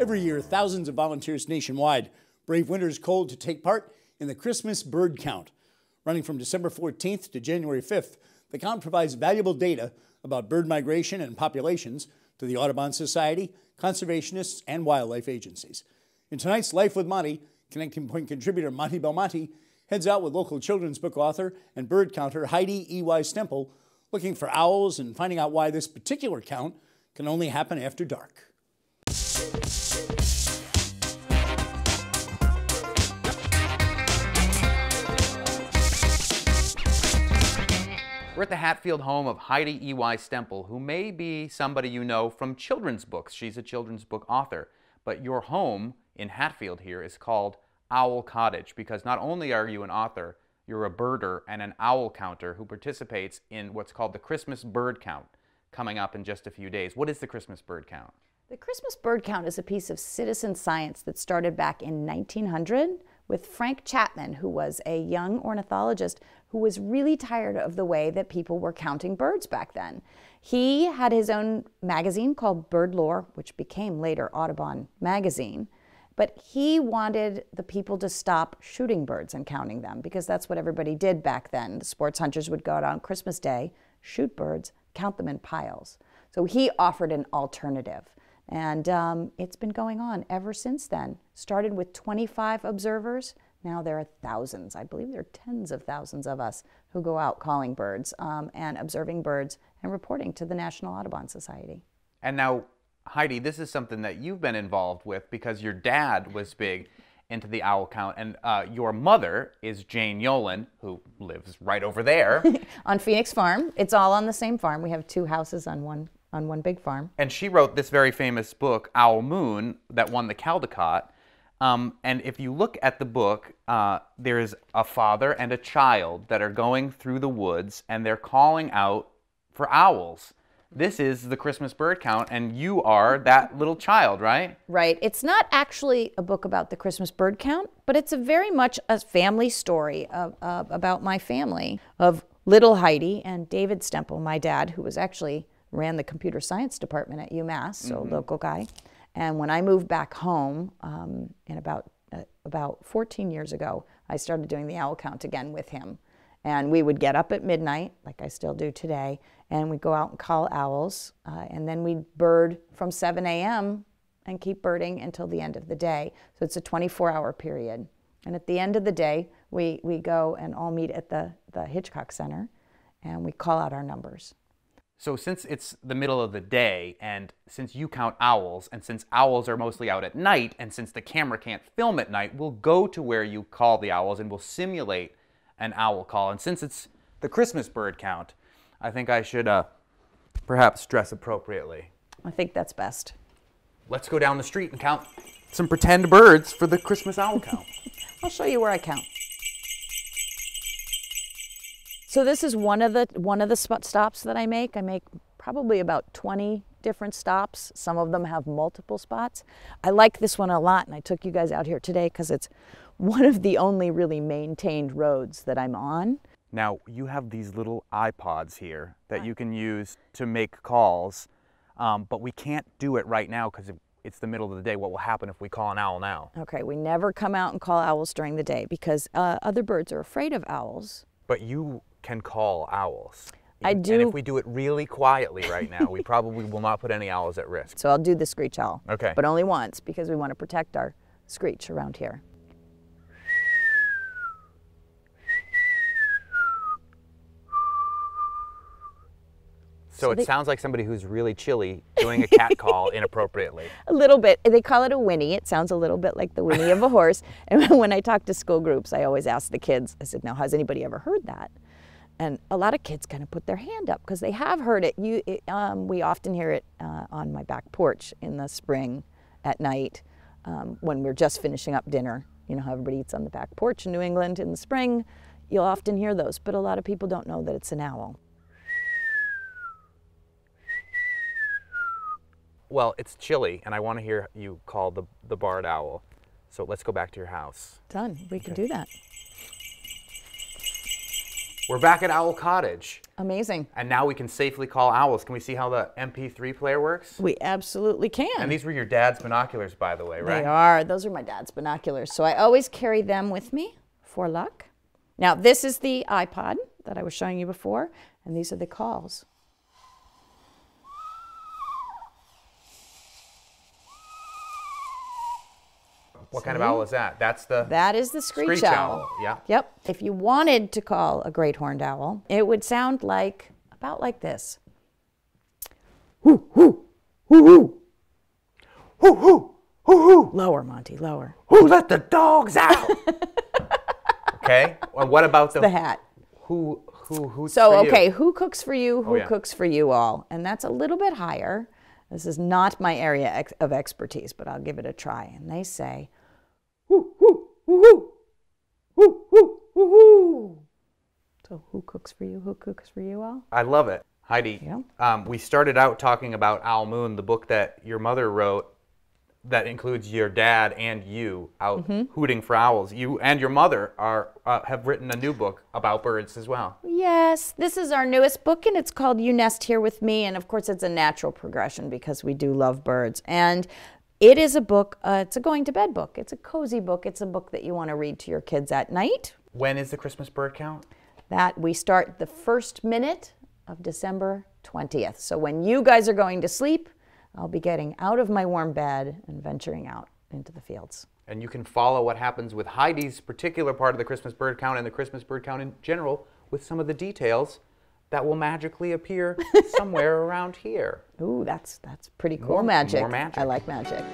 Every year, thousands of volunteers nationwide brave winter's cold to take part in the Christmas bird count. Running from December 14th to January 5th, the count provides valuable data about bird migration and populations to the Audubon Society, conservationists, and wildlife agencies. In tonight's Life with Monte, Connecting Point contributor Monte Belmonte heads out with local children's book author and bird counter Heidi E.Y. Stemple, looking for owls and finding out why this particular count can only happen after dark. We're at the Hatfield home of Heidi E.Y. Stemple, who may be somebody you know from children's books. She's a children's book author. But your home in Hatfield here is called Owl Cottage because not only are you an author, you're a birder and an owl counter who participates in what's called the Christmas Bird Count coming up in just a few days. What is the Christmas Bird Count? The Christmas Bird Count is a piece of citizen science that started back in 1900 with Frank Chapman, who was a young ornithologist who was really tired of the way that people were counting birds back then. He had his own magazine called Bird Lore, which became later Audubon Magazine. But he wanted the people to stop shooting birds and counting them because that's what everybody did back then. The sports hunters would go out on Christmas Day, shoot birds, count them in piles. So he offered an alternative. And um, it's been going on ever since then. Started with 25 observers. Now there are thousands. I believe there are tens of thousands of us who go out calling birds um, and observing birds and reporting to the National Audubon Society. And now, Heidi, this is something that you've been involved with because your dad was big into the owl count, and uh, your mother is Jane Yolen, who lives right over there on Phoenix Farm. It's all on the same farm. We have two houses on one on one big farm. And she wrote this very famous book, Owl Moon, that won the Caldecott. Um, and if you look at the book, uh, there's a father and a child that are going through the woods and they're calling out for owls. This is the Christmas bird count, and you are that little child, right? Right. It's not actually a book about the Christmas bird count, but it's a very much a family story of, uh, about my family of little Heidi and David Stemple, my dad, who was actually ran the computer science department at UMass, so mm-hmm. local guy. And when I moved back home um, in about uh, about 14 years ago, I started doing the owl count again with him. And we would get up at midnight, like I still do today, and we'd go out and call owls. Uh, and then we'd bird from 7 a.m. and keep birding until the end of the day. So it's a 24 hour period. And at the end of the day, we, we go and all meet at the, the Hitchcock Center and we call out our numbers. So since it's the middle of the day, and since you count owls, and since owls are mostly out at night, and since the camera can't film at night, we'll go to where you call the owls and we'll simulate an owl call. And since it's the Christmas bird count, I think I should uh, perhaps dress appropriately. I think that's best. Let's go down the street and count some pretend birds for the Christmas owl count. I'll show you where I count. So this is one of the one of the spot stops that I make. I make probably about 20 different stops. Some of them have multiple spots. I like this one a lot and I took you guys out here today because it's one of the only really maintained roads that I'm on. Now you have these little iPods here that you can use to make calls, um, but we can't do it right now because it's the middle of the day. What will happen if we call an owl now? Okay, we never come out and call owls during the day because uh, other birds are afraid of owls. But you can call owls. I do. And if we do it really quietly right now, we probably will not put any owls at risk. So I'll do the screech owl. Okay. But only once because we want to protect our screech around here. So, so it they, sounds like somebody who's really chilly doing a cat call inappropriately. A little bit. They call it a whinny. It sounds a little bit like the whinny of a horse. And when I talk to school groups, I always ask the kids, I said, now, has anybody ever heard that? And a lot of kids kind of put their hand up because they have heard it. You, it, um, we often hear it uh, on my back porch in the spring at night um, when we're just finishing up dinner. You know how everybody eats on the back porch in New England in the spring. You'll often hear those, but a lot of people don't know that it's an owl. Well, it's chilly, and I want to hear you call the, the barred owl. So let's go back to your house. Done. We okay. can do that. We're back at Owl Cottage. Amazing. And now we can safely call owls. Can we see how the MP3 player works? We absolutely can. And these were your dad's binoculars, by the way, right? They are. Those are my dad's binoculars. So I always carry them with me for luck. Now, this is the iPod that I was showing you before, and these are the calls. What kind of owl is that? That's the. That is the screech, Screech owl, yeah. Yep. If you wanted to call a great horned owl, it would sound like about like this. Hoo hoo hoo hoo hoo hoo Lower, Monte, lower. Who let the dogs out? okay. Well, what about the, The hat. Who who who? So, okay, who cooks for you? Who Oh, yeah. cooks for you all? And that's a little bit higher. This is not my area of expertise, but I'll give it a try. And they say, whoo, whoo, whoo, whoo. So, who cooks for you? Who cooks for you all? I love it, Heidi. Yeah. Um, we started out talking about Owl Moon, the book that your mother wrote, that includes your dad and you out Mm-hmm. hooting for owls. You and your mother are uh, have written a new book about birds as well. Yes, this is our newest book, and it's called You Nest Here with Me. And of course, it's a natural progression because we do love birds. And it is a book, uh, it's a going to bed book. It's a cozy book. It's a book that you want to read to your kids at night. When is the Christmas bird count? That we start the first minute of December 20th. So when you guys are going to sleep, I'll be getting out of my warm bed and venturing out into the fields. And you can follow what happens with Heidi's particular part of the Christmas bird count and the Christmas bird count in general with some of the details that will magically appear somewhere around here. Ooh, that's that's pretty cool More- magic. more magic. I like magic.